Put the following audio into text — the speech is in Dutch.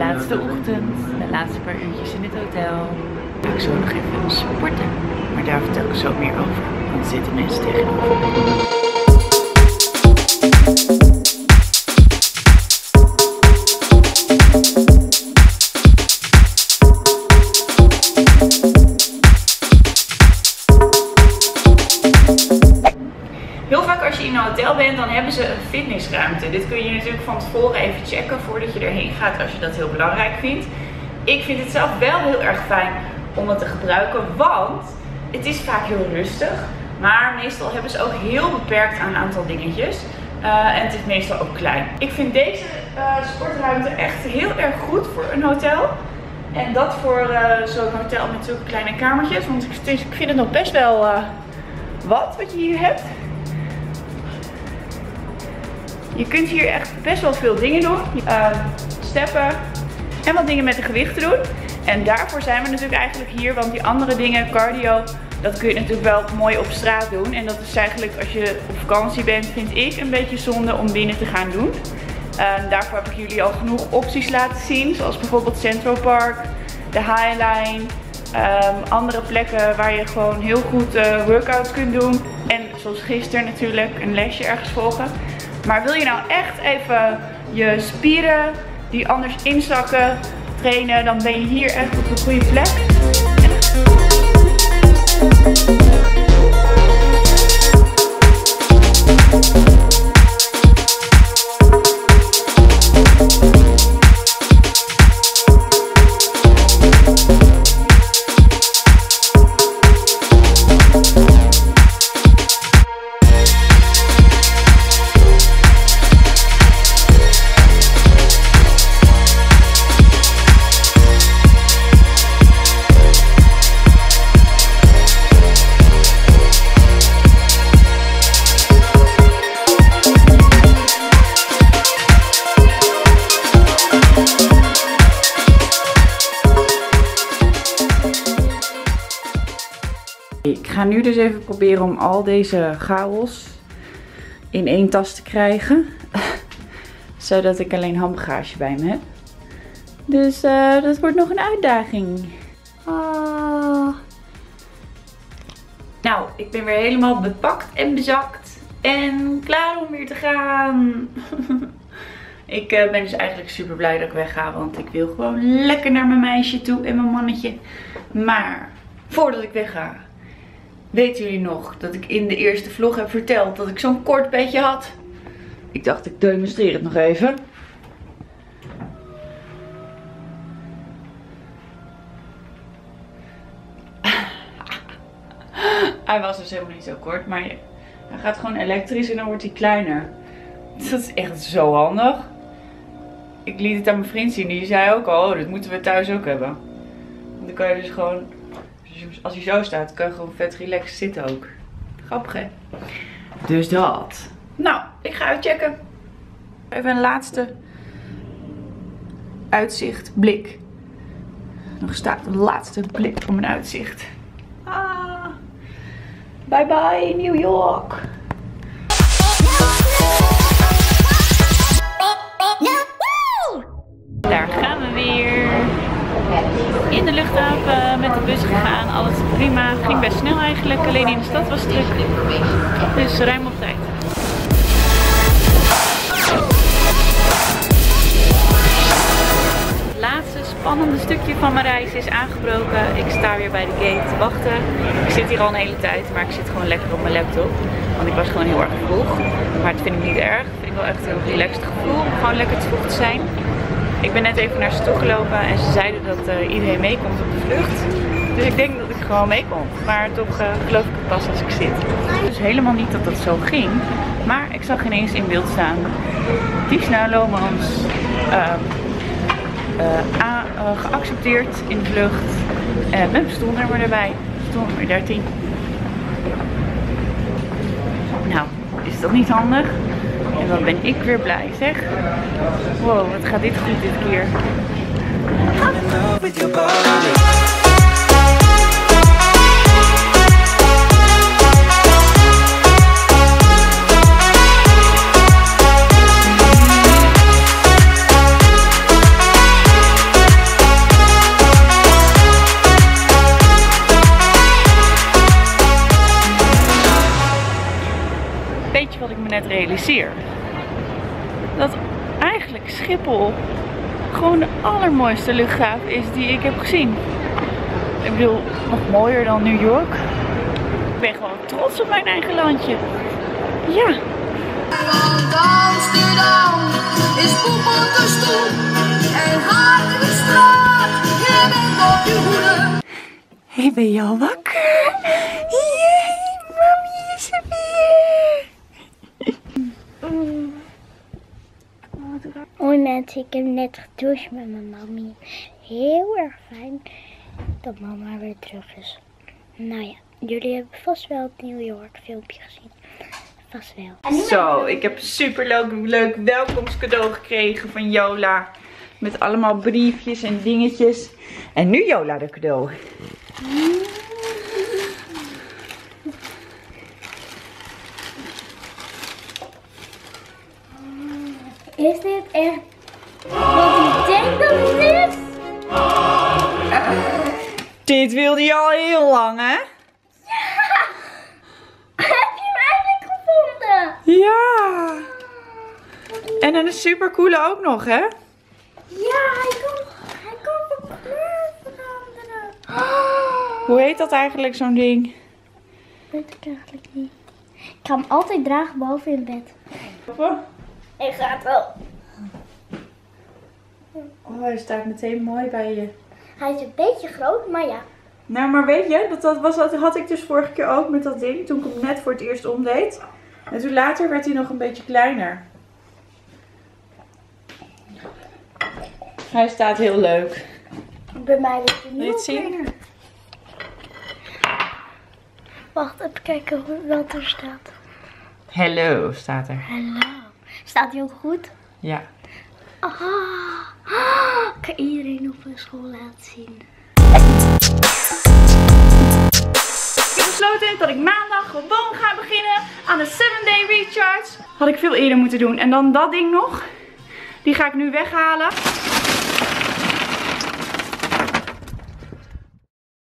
laatste ochtend, de laatste paar uurtjes in het hotel. Ik zo nog even sporten, maar daar vertel ik zo meer over, want zitten mensen tegenover. Heel vaak als je in een hotel bent, dan hebben ze een fitnessruimte. Dit kun je natuurlijk van tevoren even checken voordat je erheen gaat als je dat heel belangrijk vindt. Ik vind het zelf wel heel erg fijn om het te gebruiken, want het is vaak heel rustig. Maar meestal hebben ze ook heel beperkt aan een aantal dingetjes. Uh, en het is meestal ook klein. Ik vind deze uh, sportruimte echt heel erg goed voor een hotel. En dat voor uh, zo'n hotel met zulke kleine kamertjes. Want ik, ik vind het nog best wel wat wat je hier hebt. Je kunt hier echt best wel veel dingen doen. Uh, steppen en wat dingen met de gewichten doen. En daarvoor zijn we natuurlijk eigenlijk hier. Want die andere dingen, cardio, dat kun je natuurlijk wel mooi op straat doen. En dat is eigenlijk als je op vakantie bent, vind ik een beetje zonde om binnen te gaan doen. Uh, daarvoor heb ik jullie al genoeg opties laten zien. Zoals bijvoorbeeld Central Park, de Highline. Um, andere plekken waar je gewoon heel goed uh, workouts kunt doen. En zoals gisteren natuurlijk een lesje ergens volgen. Maar wil je nou echt even je spieren die anders inzakken trainen, dan ben je hier echt op de goede plek. Ik ga nu dus even proberen om al deze chaos in één tas te krijgen. Zodat ik alleen handbagage bij me heb. Dus uh, dat wordt nog een uitdaging. Ah. Nou, ik ben weer helemaal bepakt en bezakt. En klaar om weer te gaan. ik uh, ben dus eigenlijk super blij dat ik wegga. Want ik wil gewoon lekker naar mijn meisje toe en mijn mannetje. Maar voordat ik wegga Weten jullie nog dat ik in de eerste vlog heb verteld dat ik zo'n kort bedje had? Ik dacht ik demonstreer het nog even. hij was dus helemaal niet zo kort, maar hij gaat gewoon elektrisch en dan wordt hij kleiner. Dat is echt zo handig. Ik liet het aan mijn vriend zien, die zei ook al, oh, dat moeten we thuis ook hebben. Dan kan je dus gewoon als hij zo staat, kan je gewoon vet relaxed zitten ook. Grappig hè? Dus dat. Nou, ik ga uitchecken. Even een laatste uitzicht, blik. Nog staat een laatste blik voor mijn uitzicht. Ah, bye bye New York. De luchthaven met de bus gegaan. Alles prima. Ging best snel eigenlijk. Alleen in de stad was het druk. Dus ruim op tijd. Het laatste spannende stukje van mijn reis is aangebroken. Ik sta weer bij de gate te wachten. Ik zit hier al een hele tijd, maar ik zit gewoon lekker op mijn laptop. Want ik was gewoon heel erg vroeg. Maar dat vind ik niet erg. Vind ik wel echt een relaxed gevoel om gewoon lekker te vroeg te zijn. Ik ben net even naar ze toe gelopen en ze zeiden dat uh, iedereen meekomt op de vlucht. Dus ik denk dat ik gewoon meekom. Maar toch uh, geloof ik het pas als ik zit. Dus helemaal niet dat dat zo ging. Maar ik zag ineens in beeld staan. Tiefsna Lomans uh, geaccepteerd in de vlucht. met mijn stoelnummer erbij. Stoelnummer 13. Nou, is dat niet handig? En dan ben ik weer blij, zeg. Wow, wat gaat dit goed dit keer. Realiseer? Dat eigenlijk Schiphol gewoon de allermooiste luchthaven is die ik heb gezien. Ik bedoel, nog mooier dan New York. Ik ben gewoon trots op mijn eigen landje. Ja. Want Amsterdam is poep op de stoep en gaat in de straat. Je bent op je hoede. Hey, ben je al wakker? Jee, Hoi mensen, ik heb net gedoucht met mijn mami. Heel erg fijn dat mama weer terug is. Nou ja, jullie hebben vast wel het New York filmpje gezien. Vast wel. Zo, ik heb een super leuk, leuk welkomstcadeau gekregen van Jola. Met allemaal briefjes en dingetjes. En nu Jola de cadeau. Is dit echt wat ik denk dat het is? Dit wilde je al heel lang, hè? Heb je hem eindelijk gevonden? Ja. En een super coole ook nog, hè? Ja, hij kan, hij kan van kleur veranderen. Hoe heet dat eigenlijk, zo'n ding? Weet ik eigenlijk niet. Ik ga hem altijd dragen boven in bed. Ik ga het wel. Oh, hij staat meteen mooi bij je. Hij is een beetje groot, maar ja. Nou, maar weet je, dat, dat, was, dat had ik dus vorige keer ook met dat ding. Toen ik hem net voor het eerst omdeed. En toen later werd hij nog een beetje kleiner. Hij staat heel leuk. Bij mij wordt hij nog zien? kleiner. Wacht, even kijken hoe- wat er staat. Hello staat er. Hallo. Staat hij ook goed? Ja. Ik kan iedereen op hun school laten zien. Ik heb besloten dat ik maandag gewoon ga beginnen aan de 7 day recharge. Had ik veel eerder moeten doen. En dan dat ding nog. Die ga ik nu weghalen.